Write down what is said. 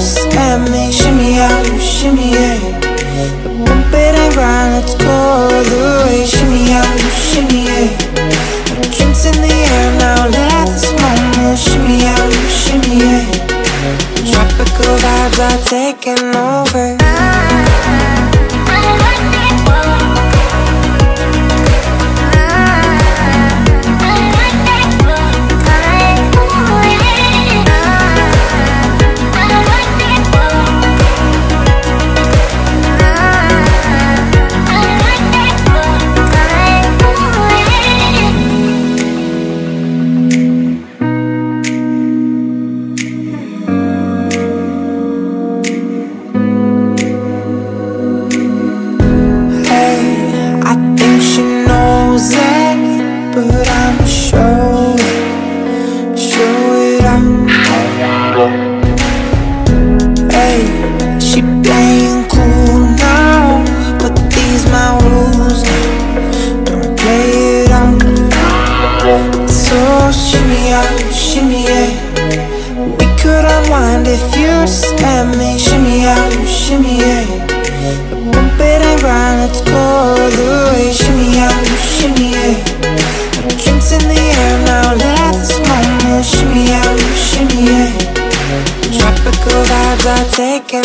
just let me shimmy out, you shimmy yeah. Bump it and grind, let's go the way. Shimmy out, you shimmy yeah. Drinks in the air now, let this moment shimmy out, you shimmy yeah. Tropical vibes are taking if you let me shimmy out, shimmy yeah. Bump it and grind, let's go the way. Shimmy out, shimmy yeah. Drinks in the air now, let this moment. Shimmy out, shimmy yeah. Tropical vibes are taking